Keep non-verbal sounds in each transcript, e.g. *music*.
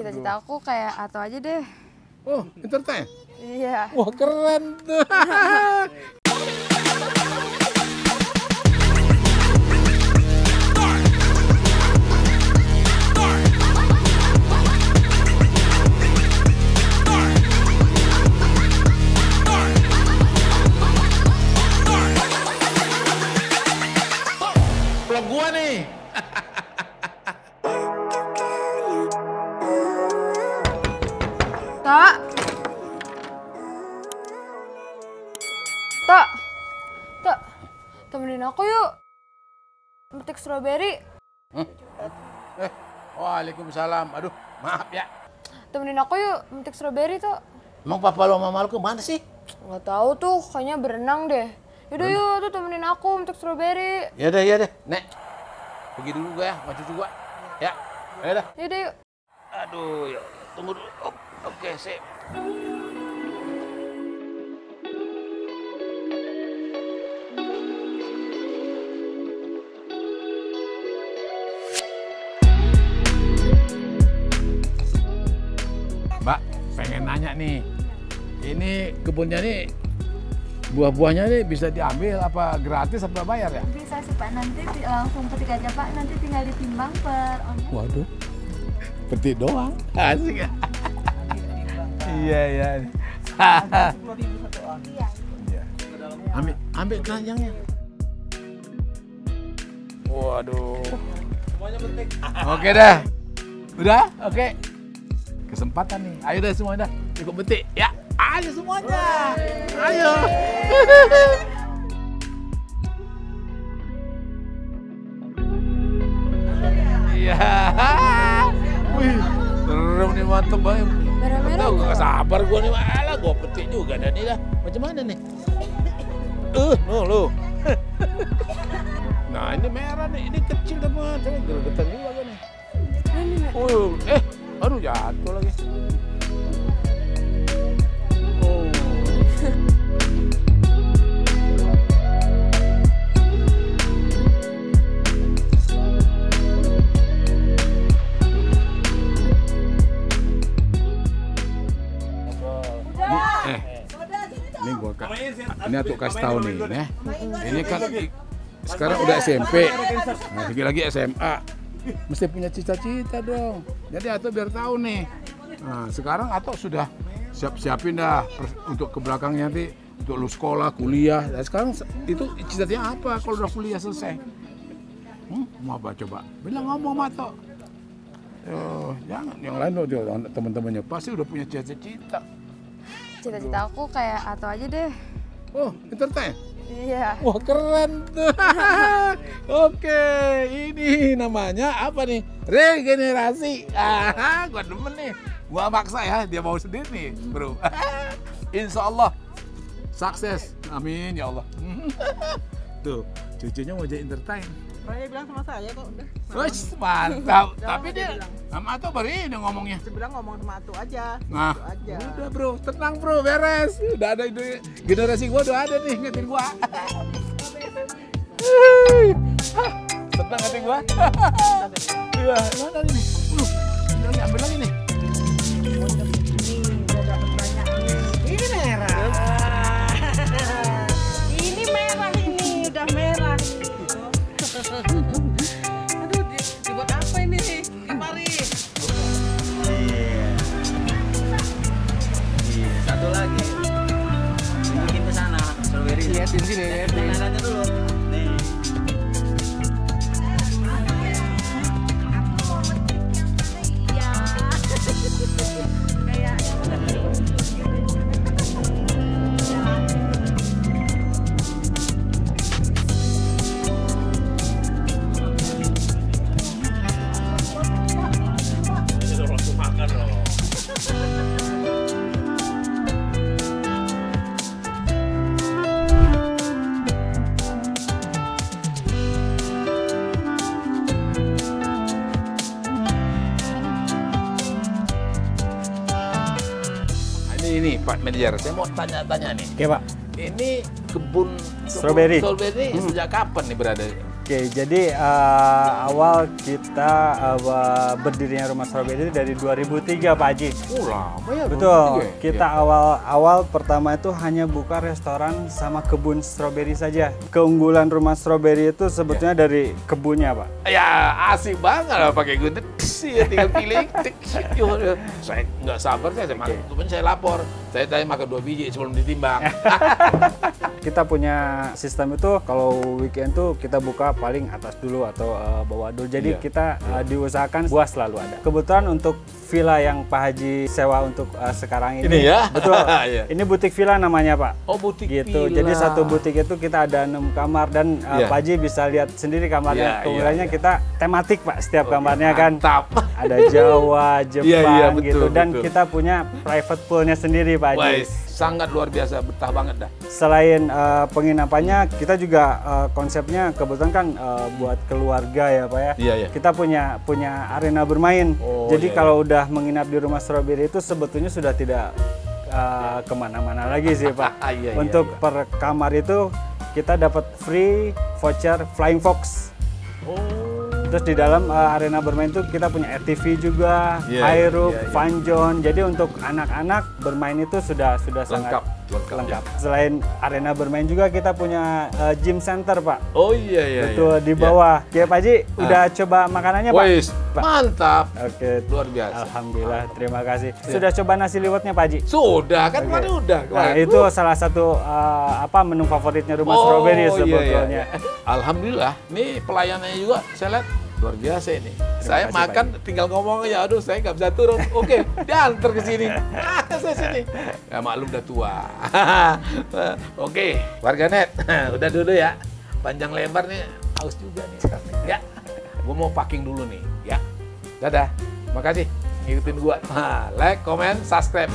Cita-cita aku kayak Ato aja deh. Oh, entertain? Iya. Wah, keren tuh. *laughs* Tak. Tak. Tak. Temenin aku yuk. Metik strawberry. Eh, waalaikumsalam. Aduh, maaf ya. Temenin aku yuk metik strawberry tuh. Emang papa lo mama lo ke mana sih? Nggak tahu tuh, kayaknya berenang deh. Yaudah yuk, tuh temenin aku metik strawberry. Ya deh, ya deh. Nek, pergi dulu gua ya, sama cucu gua. Ya, ayo dah. Yaudah yuk. Aduh, ya. Tunggu dulu. Oh, Oke, sip. Mbak, pengen nanya nih. Ini kebunnya nih buah-buahnya nih bisa diambil apa gratis apa bayar ya? Bisa sih Pak, nanti ti- langsung petik aja Pak, nanti tinggal ditimbang per onnya. Waduh, petik doang. *laughs* Asik ya. Iya iya. Iya. Ambil ambil keranjangnya. Waduh. Semuanya penting. Oke dah. Udah? Oke. Kesempatan nih. Ayo dah semua dah. Ikut betik ya. Ayo semuanya. Ayo. Iya. Wih, serem nih mantep banget. Nggak? gak sabar gua nih, alah gua petik juga dan ini dah. Macam mana nih? Eh, uh, lo. *laughs* nah ini merah nih, ini kecil teman. Saya geregetan juga nih. Oh, eh, aduh jatuh lagi. Eh, ini gua ka- ini aku kasih tahu nih, nih. Ini kan sekarang udah SMP, nah, lagi lagi SMA, mesti punya cita-cita dong. Jadi Ato biar tahu nih. Nah, sekarang Ato sudah siap-siapin dah untuk ke belakangnya nanti untuk lu sekolah, kuliah. Dan sekarang se- itu cita-citanya apa kalau udah kuliah selesai? Hmm, mau apa coba? Bilang ngomong Ato. Oh, jangan yang lain loh teman-temannya pasti udah punya cita-cita. Cita-cita aku kayak Ato aja deh. Oh, entertain. Iya. Wah keren tuh. *laughs* Oke, ini namanya apa nih? Regenerasi. Ah, gua demen nih. Gua maksa ya, dia mau sendiri nih, bro. *laughs* Insya Allah sukses. Amin ya Allah. *laughs* Tuh, cucunya mau jadi entertain. Raya bilang sama saya kok udah. Wih, mantap. Tapi dia bilang. sama Ato baru ini ngomongnya. Saya bilang ngomong sama Atu aja. Nah, Itu aja. udah bro, tenang bro, beres. Udah ada ide generasi gua udah ada nih ngetin gua. Tenang ngetin gua. Iya, mana ini? Uh, ambil lagi nih. Aduh, Pak Manajer, saya mau tanya-tanya nih. Oke, Pak. Ini kebun, kebun Strawberry. strawberry sejak kapan nih berada? Oke, jadi eh, awal kita eh, berdirinya Rumah Strawberry itu dari 2003 Pak Haji. Oh lama ya. Betul. berarti ya? Kita awal-awal pertama itu hanya buka restoran sama kebun stroberi saja. Keunggulan Rumah Strawberry itu sebetulnya dari kebunnya, Pak. Ya asik banget lah pakai gunting. Sih ya tinggal pilih. *laughs* Saya nggak sabar saya, saya makan. Kemudian saya lapor. Saya tadi makan dua biji sebelum ditimbang. *laughs* Kita punya sistem itu kalau weekend tuh kita buka paling atas dulu atau eh, bawah dulu. Jadi Iya. kita eh, diusahakan buah selalu ada. Kebetulan untuk villa yang Pak Haji sewa untuk eh, sekarang ini. Ini ya? *laughs* Betul. Iya. Ini butik villa namanya Pak. Oh butik gitu. villa. Jadi satu butik itu kita ada enam kamar dan uh, Iya. Pak Haji bisa lihat sendiri kamarnya. Iya, Kemudiannya iya, iya. kita tematik Pak setiap kamarnya kan. Mantap. Ada Jawa, Jepang *laughs* Iya, iya, betul, gitu dan betul. kita punya private poolnya sendiri Pak Haji. Wah, sangat luar biasa, betah banget dah. Selain uh, penginapannya, kita juga uh, konsepnya kebetulan kan uh, buat keluarga ya Pak ya. Iya, iya. Kita punya punya arena bermain. Oh, Jadi iya, kalau udah menginap di rumah Strawberry itu sebetulnya sudah tidak uh, ke mana-mana lagi sih Pak. *laughs* Iya, iya, Untuk iya. per kamar itu kita dapat free voucher Flying Fox. Oh. Terus di dalam uh, arena bermain itu kita punya ATV juga, Iya, high roof, iya, iya. fun zone. Jadi untuk anak-anak bermain itu sudah sudah sangat Lengkap, lengkap, lengkap. ya. Selain arena bermain juga kita punya uh, gym center pak. Oh iya iya. Betul iya. di bawah. Oke Pak Haji, Ah. udah coba makanannya pak? Wais, Pak. mantap. Oke. Luar biasa. Alhamdulillah, terima kasih. Sudah coba nasi liwetnya Pak Haji? Sudah kan Oke. kemarin udah. Nah, kemarin. itu salah satu uh, apa menu favoritnya rumah Oh, strawberry iya, sebetulnya. iya. Alhamdulillah, nih pelayanannya juga saya lihat luar biasa ini. saya kasih, makan tinggal ngomong aja, aduh saya nggak bisa turun. Oke, diantar ke sini. *laughs* Ah, saya sini. Ya maklum udah tua. *laughs* Oke, warganet, *laughs* udah dulu ya. Panjang lebar nih, haus juga nih. Ya, gua mau packing dulu nih. Ya, dadah. Makasih ngikutin gua. Nah, like, comment, subscribe.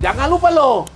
Jangan lupa loh